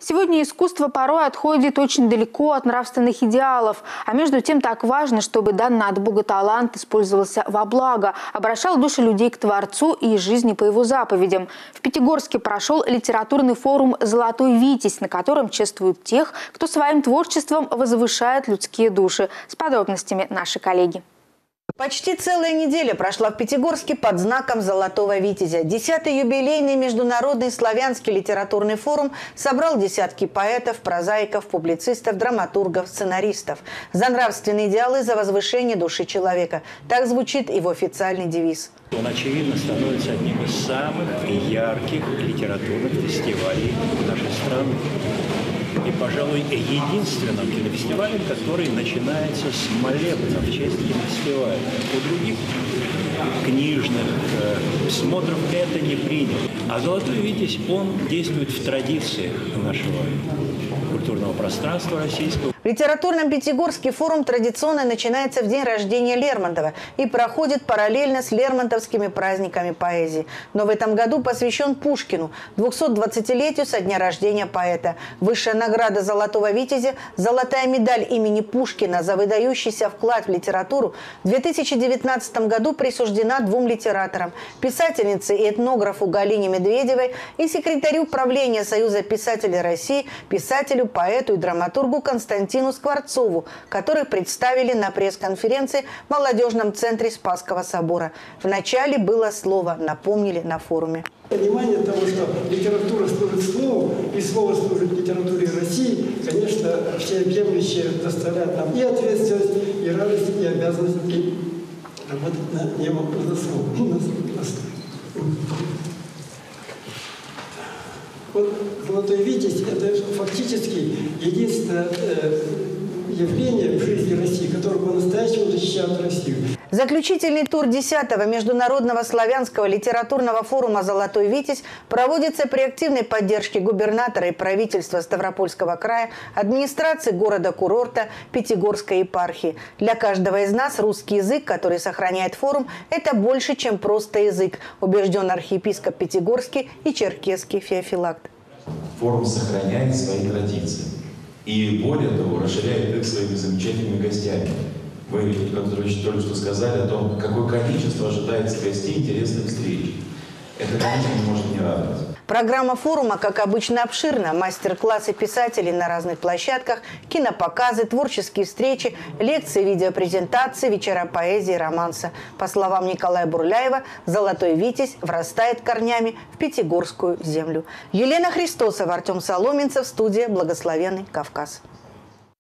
Сегодня искусство порой отходит очень далеко от нравственных идеалов, а между тем так важно, чтобы данный от Бога талант использовался во благо, обращал души людей к Творцу и жизни по его заповедям. В Пятигорске прошел литературный форум «Золотой Витязь», на котором чествуют тех, кто своим творчеством возвышает людские души. С подробностями наши коллеги. Почти целая неделя прошла в Пятигорске под знаком «Золотого Витязя». Десятый юбилейный международный славянский литературный форум собрал десятки поэтов, прозаиков, публицистов, драматургов, сценаристов. За нравственные идеалы, за возвышение души человека. Так звучит его официальный девиз. Он, очевидно, становится одним из самых ярких литературных фестивалей нашей страны и, пожалуй, единственным кинофестивалем, который начинается с молебна в честь кинофестиваля. У других книжных э, смотров это не принято. А «Золотой Витязь», он действует в традициях нашего культурного пространства российского. В литературном Пятигорске форум традиционно начинается в день рождения Лермонтова и проходит параллельно с лермонтовскими праздниками поэзии. Но в этом году посвящен Пушкину, 220-летию со дня рождения поэта. Высшая награда «Золотого Витязя» – золотая медаль имени Пушкина за выдающийся вклад в литературу в 2019 году присуждена двум литераторам – писательнице и этнографу Галине Медведевой и секретарю правления Союза писателей России, писателю, поэту и драматургу Константину Скворцову, которых представили на пресс-конференции в молодежном центре Спасского собора. Вначале было слово, напомнили на форуме. Понимание того, что литература служит слову, и слово служит литературе России, конечно, всеобъемлюще доставляет нам и ответственность, и радость, и обязанность работать на небо на слово. Вот «Золотой Витязь» – это фактически единственное э, явление в жизни России, которое по-настоящему защищает Россию. Заключительный тур 10-го Международного славянского литературного форума «Золотой Витязь» проводится при активной поддержке губернатора и правительства Ставропольского края, администрации города-курорта Пятигорской епархии. Для каждого из нас русский язык, который сохраняет форум, это больше, чем просто язык, убежден архиепископ Пятигорский и черкесский Феофилакт. Форум сохраняет свои традиции и, более того, расширяет их своими замечательными гостями. Вы, Николай Петрович, только что сказали о том, какое количество ожидается гостей интересных встреч. Это, конечно, не может не радовать. Программа форума, как обычно, обширна. Мастер-классы писателей на разных площадках, кинопоказы, творческие встречи, лекции, видеопрезентации, вечера поэзии, романса. По словам Николая Бурляева, «Золотой Витязь» врастает корнями в Пятигорскую землю. Елена Христосова, Артем Соломенцев, студия «Благословенный Кавказ».